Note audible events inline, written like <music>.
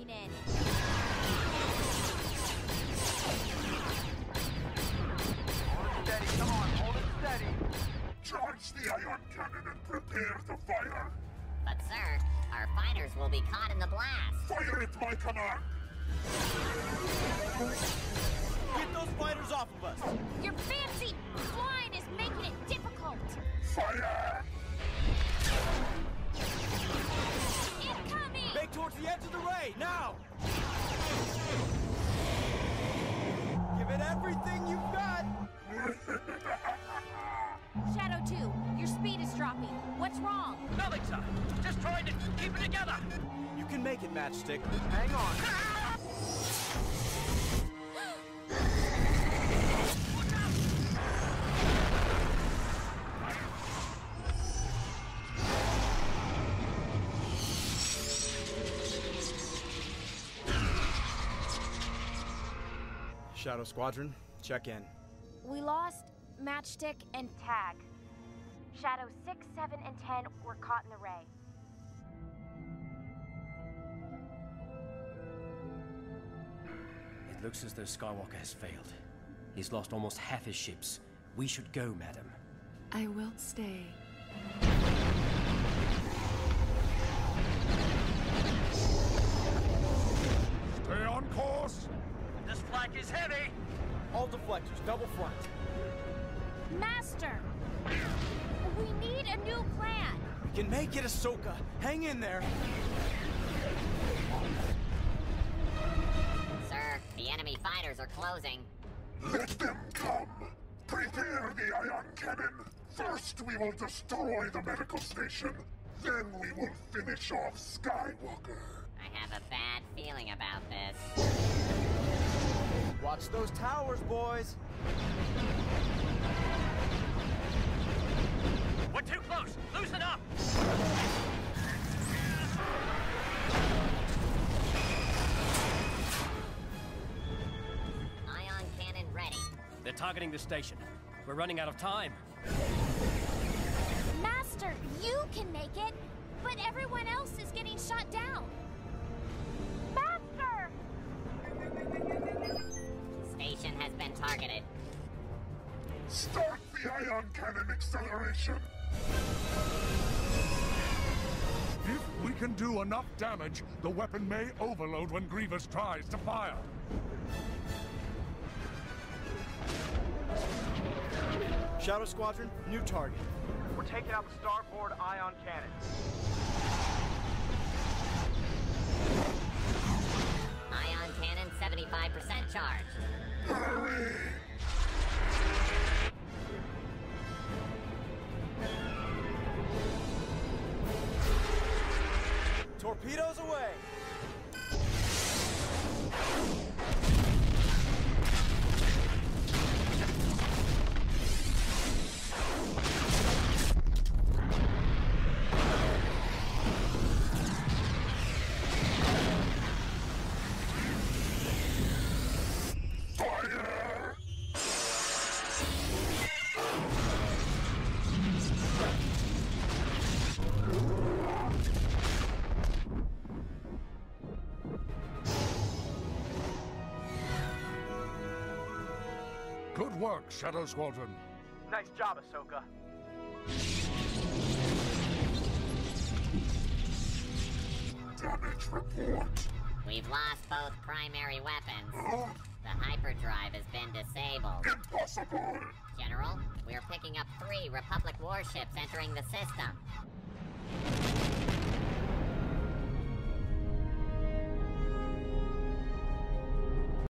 coming in. Steady, come on, hold it steady. Charge the ion cannon and prepare to fire! But sir, our fighters will be caught in the blast. Fire at my command! The edge of the ray, now! Give it everything you've got! <laughs> Shadow 2, your speed is dropping. What's wrong? Nothing, sir. Just trying to keep it together. You can make it, Matchstick. Hang on. <laughs> Shadow Squadron, check in. We lost Matchstick and Tag. Shadow 6, 7, and 10 were caught in the ray. It looks as though Skywalker has failed. He's lost almost half his ships. We should go, madam. I will stay. Stay on course! This flak is heavy. All deflectors, double front. Master! We need a new plan. We can make it, Ahsoka. Hang in there. Sir, the enemy fighters are closing. Let them come! Prepare the ion cannon! First we will destroy the medical station, then we will finish off Skywalker. I have a bad feeling about this. Watch those towers, boys. We're too close. Loosen up. Ion cannon ready. They're targeting the station. We're running out of time. Master, you can make it, but everyone else is getting shot down. Been targeted. Start the ion cannon acceleration! If we can do enough damage, the weapon may overload when Grievous tries to fire. Shadow Squadron, new target. We're taking out the starboard ion cannon. Ion cannon 75% charged. Torpedoes away! Good work, Shadow Squadron. Nice job, Ahsoka. Damage report. We've lost both primary weapons. Huh? The hyperdrive has been disabled. Impossible! General, we're picking up three Republic warships entering the system.